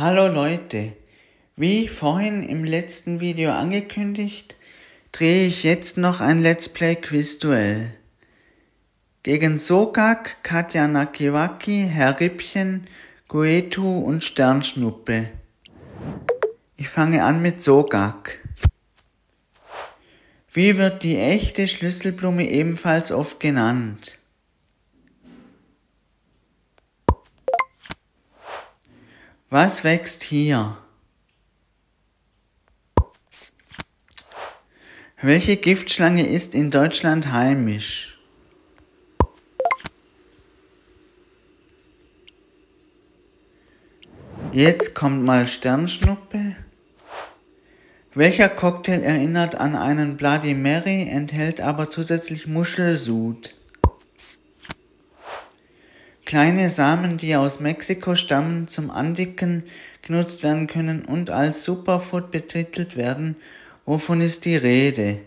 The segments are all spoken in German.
Hallo Leute, wie vorhin im letzten Video angekündigt, drehe ich jetzt noch ein Let's Play Quizduell. Gegen Sogak, Katja Nakiwaki, Herr Rippchen, Goetu und Sternschnuppe. Ich fange an mit Sogak. Wie wird die echte Schlüsselblume ebenfalls oft genannt? Was wächst hier? Welche Giftschlange ist in Deutschland heimisch? Jetzt kommt mal Sternschnuppe. Welcher Cocktail erinnert an einen Bloody Mary, enthält aber zusätzlich Muschelsud? Kleine Samen, die aus Mexiko stammen, zum Andicken genutzt werden können und als Superfood betitelt werden. Wovon ist die Rede?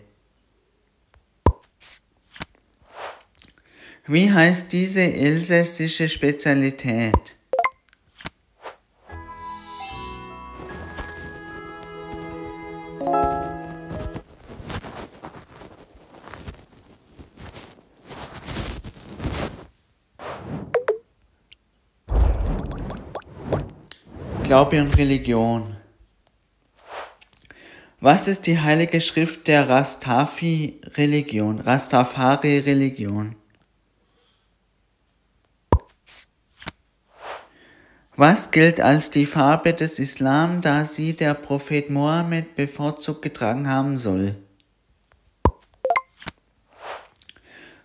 Wie heißt diese elsässische Spezialität? Glaube und Religion. Was ist die heilige Schrift der Rastafi-Religion? Rastafari-Religion. Was gilt als die Farbe des Islam, da sie der Prophet Mohammed bevorzugt getragen haben soll?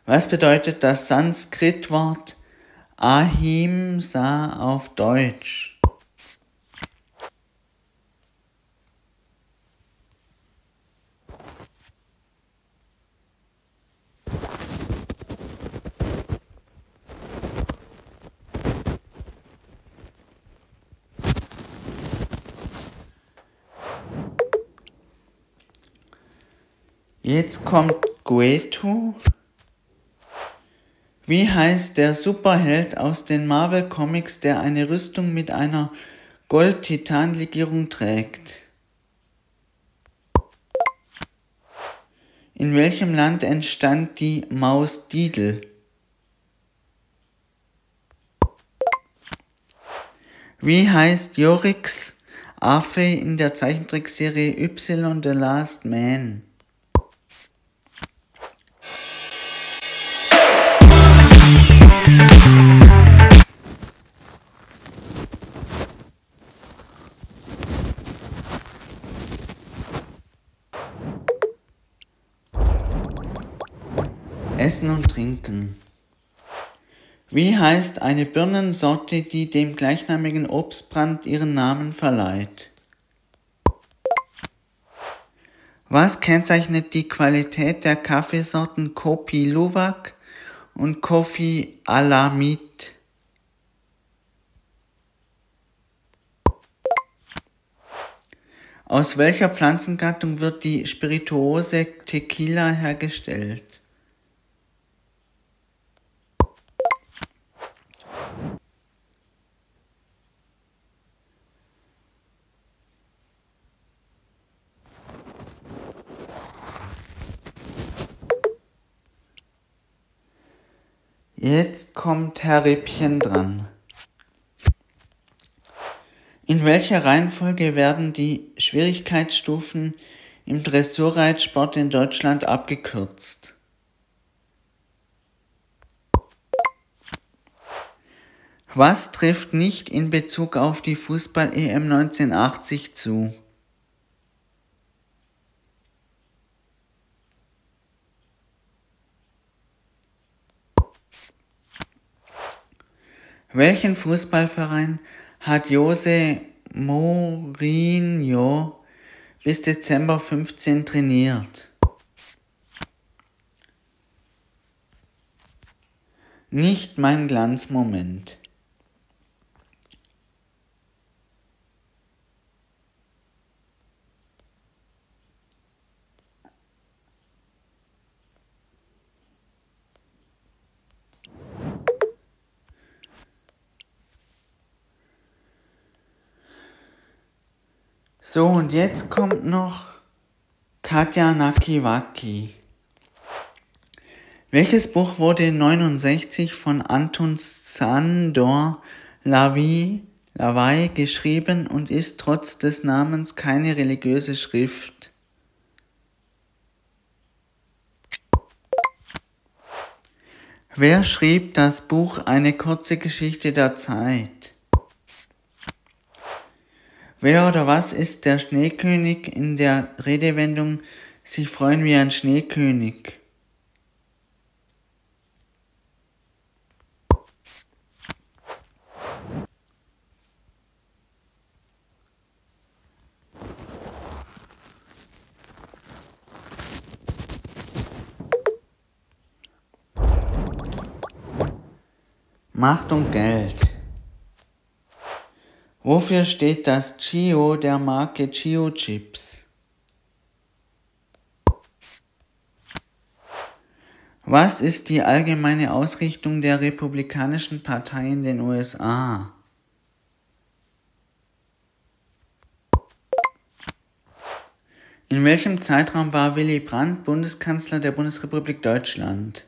Was bedeutet das Sanskritwort Ahimsa auf Deutsch? Jetzt kommt Guetu. Wie heißt der Superheld aus den Marvel Comics, der eine Rüstung mit einer Gold-Titan-Legierung trägt? In welchem Land entstand die Maus Didel? Wie heißt Jorix Affe in der Zeichentrickserie Y The Last Man? Essen und Trinken. Wie heißt eine Birnensorte, die dem gleichnamigen Obstbrand ihren Namen verleiht? Was kennzeichnet die Qualität der Kaffeesorten Kopi Luwak und Kofi Alamit? Aus welcher Pflanzengattung wird die Spirituose Tequila hergestellt? Jetzt kommt Herr Rippchen dran. In welcher Reihenfolge werden die Schwierigkeitsstufen im Dressurreitsport in Deutschland abgekürzt? Was trifft nicht in Bezug auf die Fußball-EM 1980 zu? Welchen Fußballverein hat Jose Mourinho bis Dezember 15 trainiert? Nicht mein Glanzmoment. So, und jetzt kommt noch Katja Nakiwaki. Welches Buch wurde 69 von Anton Sandor Lavai geschrieben und ist trotz des Namens keine religiöse Schrift? Wer schrieb das Buch Eine kurze Geschichte der Zeit? Wer oder was ist der Schneekönig in der Redewendung sich freuen wie ein Schneekönig? Macht und Geld. Wofür steht das Chio der Marke Chio Chips? Was ist die allgemeine Ausrichtung der Republikanischen Partei in den USA? In welchem Zeitraum war Willy Brandt Bundeskanzler der Bundesrepublik Deutschland?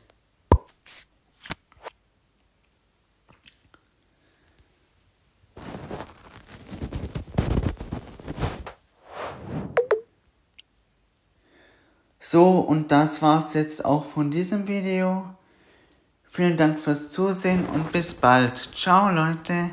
So, und das war's jetzt auch von diesem Video. Vielen Dank fürs Zusehen und bis bald. Ciao, Leute.